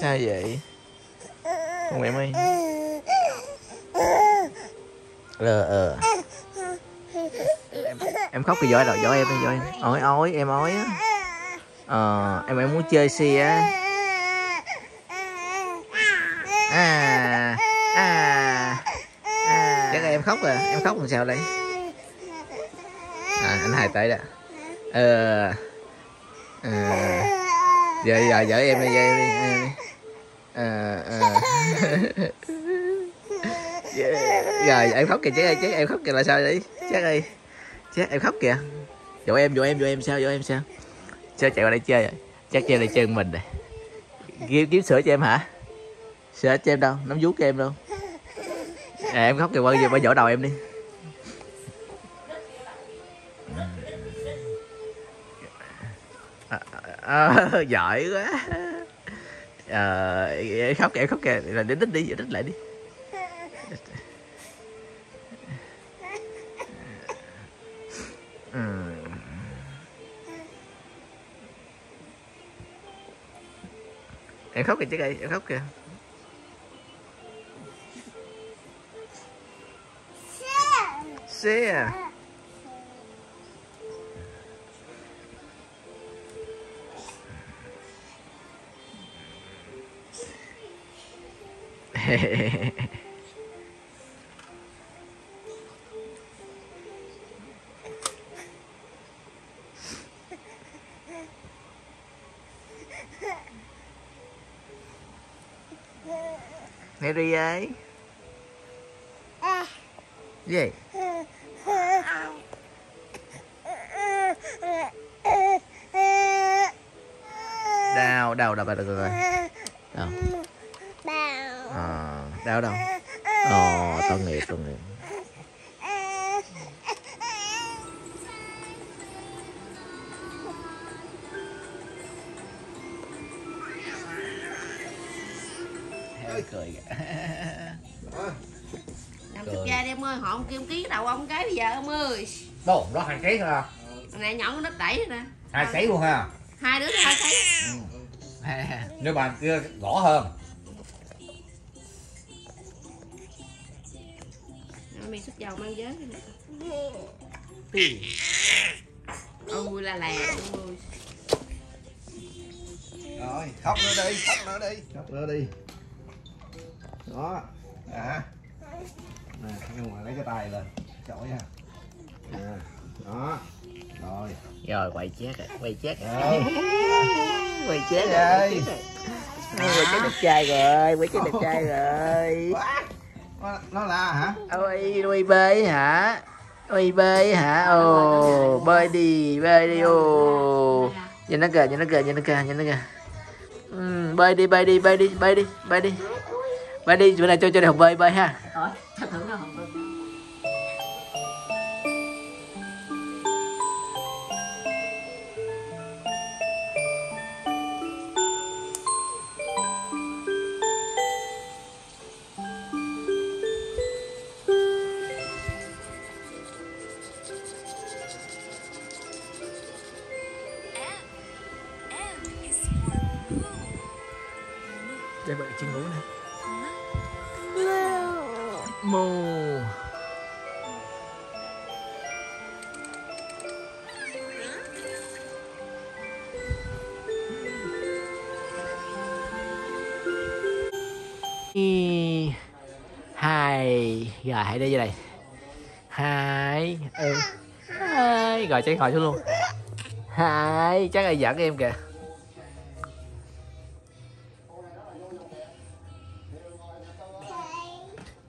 sao vậy? Con em ơi ờ ờ. Em, em khóc thì giỏi rồi giỏi em đi giỏi em. Ói ói em ói á. Ờ em em muốn chơi xì á. À à à. Chắc là em khóc rồi. Em khóc làm sao đây? À anh hai tới đó. Ờ ờ giờ giờ dở em đi giờ em đi em đi. Ờ, ờ. rồi em khóc kìa chứ ơi chứ em khóc kìa là sao vậy? Chắc ơi chắc em khóc kìa. Dỗ em dỗ em dỗ em sao dỗ em sao? Sao chạy qua đây chơi rồi chắc chơi đây chơi mình rồi. Kiếm kiếm sữa cho em hả? Sữa cho em đâu nắm vuốt cho em đâu. À, em khóc kìa qua qua dỗ đầu em đi. À, giỏi quá. Ờ, à, em khóc kìa em khóc kìa. Là đến đích đi đích lại đi. Ừ. em khóc kìa chứ cây em khóc kìa. Xe. Mary ơi. Gì? Đau đau đau đau đau đau. Đau đau đâu? Ồ tội nghiệp tội nghiệp. Cười Làm thực ra đi em ơi, họ không kêu ký đầu ông cái bây giờ ông ơi. Đồ, đó hai ký thôi à? Này nhỏ nó đẩy rồi nè. Hai ký luôn ha? Hai đứa hai cái Nhưng mà kia gõ hơn Mày xuất dầu mang giới Ôi là lè ôi rồi khóc nữa đi khóc nữa đi. Khóc nữa đi. Đó. À nè ra ngoài lấy cái tay lên. Chổi ha. À, đó. Rồi. Rồi quay chết rồi quay chết rồi. Rồi. Quay chết Ơi. rồi. quay chết đẹp trai rồi quay chết đẹp trai rồi nó, là hả? Ôi nuôi bơi hả? Nuôi bơi hả? Ồ bơi đi bơi đi ồ. Nhìn nó kìa nhìn nó kìa nhìn nó kìa nhìn nó kìa. Ừ, bơi đi bơi đi bơi đi bơi đi bơi đi. Bơi đi bữa nay cho cho đẹp bơi bơi ha đây vậy chị ngủ nè mù hai. Rồi hãy đi vô đây. Hai. Ừ. hai. Rồi, chắc ngồi xuống luôn. Hai. Chắc là giận em kìa.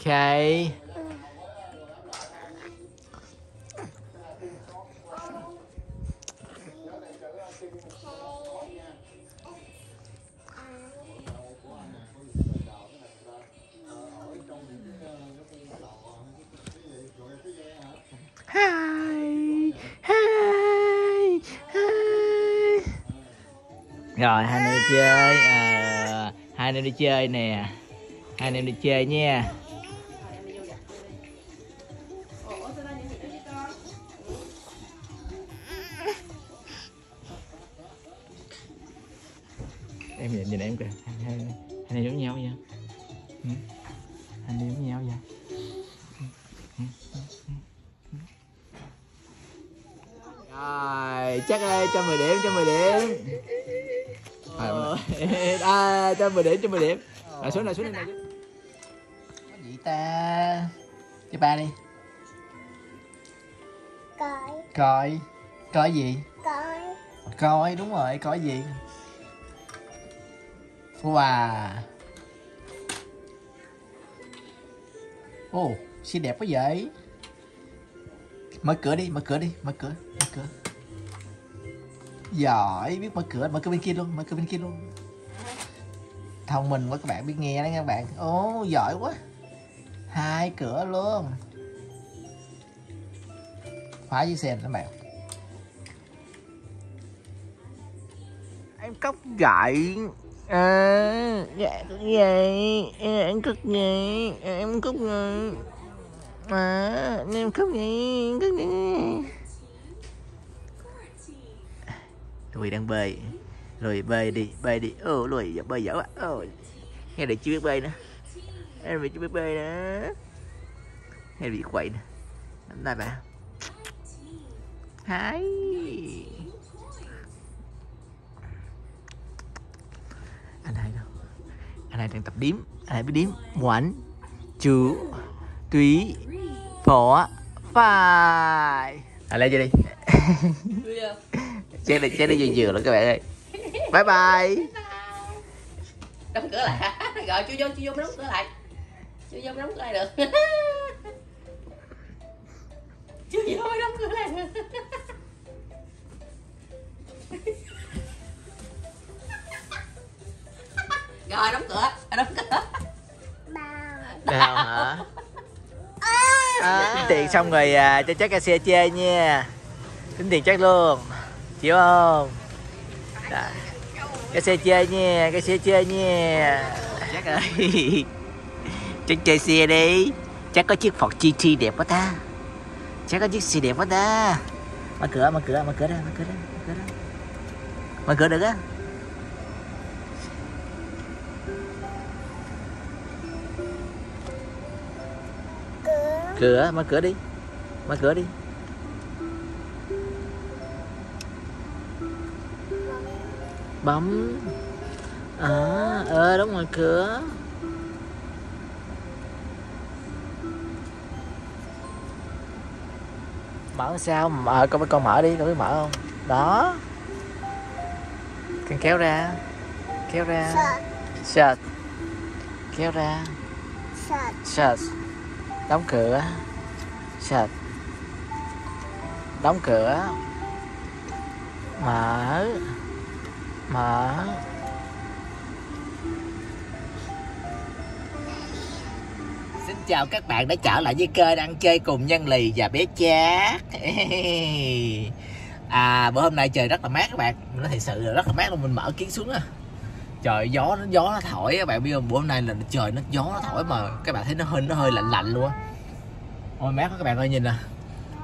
Okay. Hi. Hi. Hi. Rồi hai anh em đi chơi à, hai anh em đi chơi nè hai anh em đi chơi nha em nhìn, nhìn em kìa. Hai, hai, hai này giống nhau nha ừ. hai này giống nhau nha rồi chắc ơi cho 10 điểm cho 10 điểm. Rồi à, cho 10 điểm cho 10 điểm. Rồi xuống này xuống này này có gì ta? Cho ba đi. Coi, coi coi gì? Coi, coi đúng rồi coi gì wow ồ xinh đẹp quá vậy. Mở cửa đi, mở cửa đi, mở cửa mở cửa. Giỏi, biết mở cửa mở cửa bên kia luôn, mở cửa bên kia luôn. Thông minh quá các bạn, biết nghe đó nha các bạn. Ồ giỏi quá. Hai cửa luôn. Khóa với xem các bạn. Em cốc gậy à dạ cốc vậy. Em cốc vậy. Em cốc rồi. À em cốc vậy. Cốc vậy. Lùi đang bơi lùi bơi đi bơi đi. Ô, lùi giờ bơi dở quá ô, nghe được chưa biết bơi nữa em bị chưa biết bơi nữa nghe bị quậy nè. Nắm tay bà. Hai Anh hai đang tập điếm. Anh hai biết điếm. One, two, three, four, five. À lên cho đi. chơi đi, chơi đi vừa vừa luôn các bạn ơi. Bye bye. đóng cửa lại gọi chú vô chú vô đóng cửa lại chú vô đóng cửa lại được chú vô mới đóng cửa lại được rồi đóng cửa. Đóng cửa. Bao, Nào hả? À, tính tiền xong rồi à, cho chắc xe chơi nha. Tính tiền chắc luôn. Chịu không? Đó. Cái xe chơi nha, cái xe chơi nha. Chắc ơi Chắc chơi xe đi. Chắc có chiếc Ford GT đẹp quá ta. Chắc có chiếc xe đẹp quá ta. Mở cửa, mở cửa, mở cửa ra, mở cửa ra, mở cửa ra. Mở cửa được á cửa, mở cửa đi Mở cửa đi. Bấm. À, ờ đúng rồi cửa. Mở sao? Mở, con con mở đi, con biết mở không? Đó. Con kéo ra. Kéo ra. Shut Kéo ra. Shut Đóng cửa. Sạch. Đóng cửa. Mở. Mở. Xin chào các bạn đã trở lại với kênh ăn chơi cùng nhân lì và bé chát. À bữa hôm nay trời rất là mát các bạn. Nó thật sự rất là mát luôn, mình mở kiến xuống à trời gió nó gió nó thổi các bạn biết không bữa hôm nay là trời nó gió nó thổi mà các bạn thấy nó hơi nó hơi lạnh lạnh luôn á. Ôi mát các bạn ơi nhìn nè.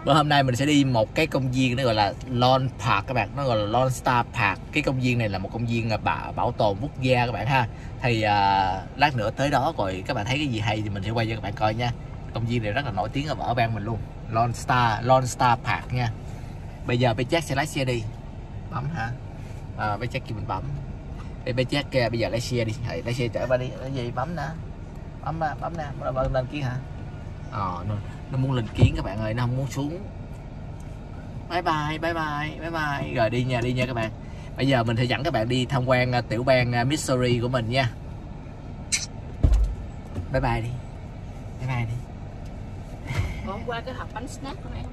Bữa hôm nay mình sẽ đi một cái công viên nó gọi là Lone Park các bạn nó gọi là Lone Star Park. Cái công viên này là một công viên à, bảo, bảo tồn quốc gia các bạn ha. Thì à, lát nữa tới đó rồi các bạn thấy cái gì hay thì mình sẽ quay cho các bạn coi nha. Công viên này rất là nổi tiếng ở ở bang mình luôn. Lone Star Lone Star Park nha. Bây giờ bé chắc sẽ lái xe đi. Bấm hả? À, bé chắc kêu mình bấm để bé chắc bây giờ lái xe đi. Hãy lái xe chở ba đi. Cái gì? Bấm nè. Bấm nè bấm nè. Bấm lên, lên kia hả? Ờ nó, nó muốn lên kiến các bạn ơi nó không muốn xuống. Bye bye bye bye bye bye. Rồi đi nha đi nha các bạn. Bây giờ mình sẽ dẫn các bạn đi tham quan à, tiểu bang à, Missouri của mình nha. Bye bye đi. Bye bye đi. Hôm qua cái hộp bánh snack của mẹ